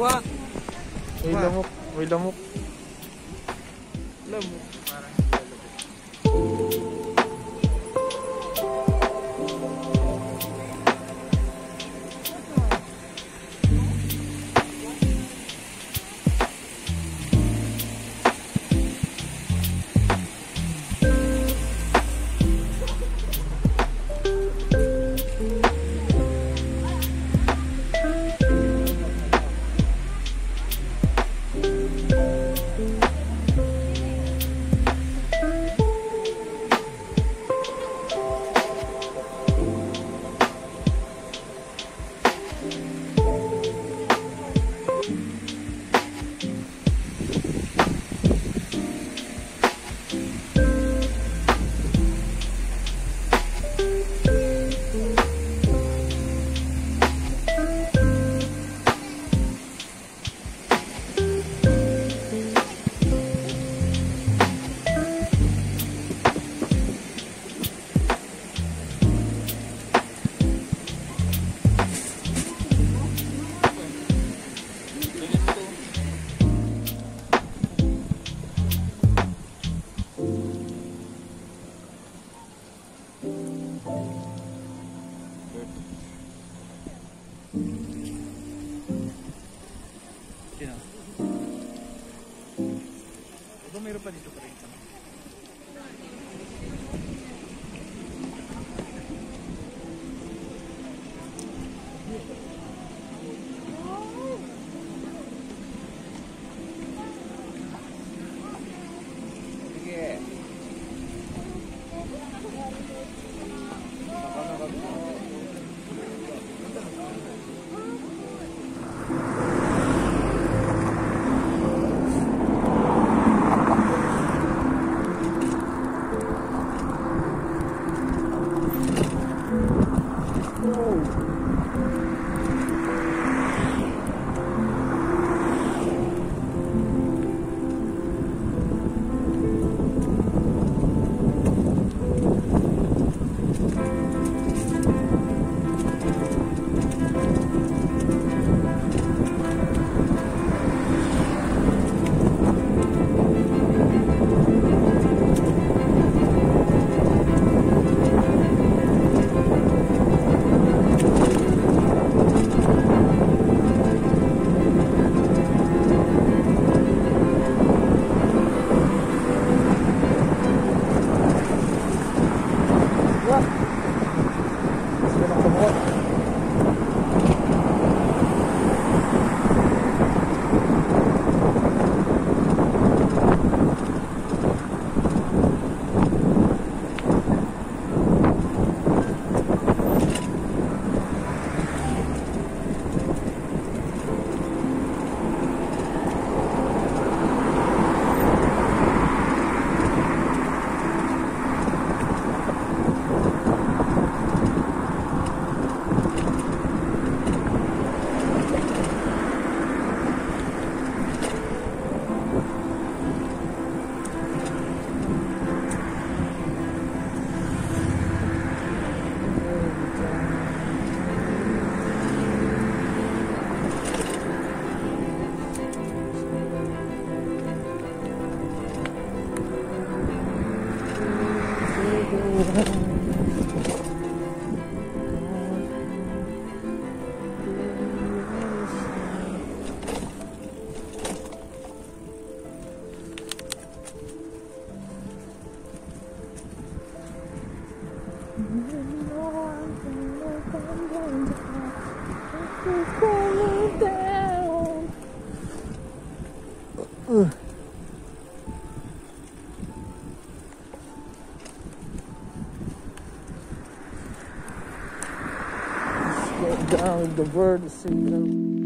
Wa! May lamok, may lamok. Lamok. ルパニとかでいいかな down the bird signal.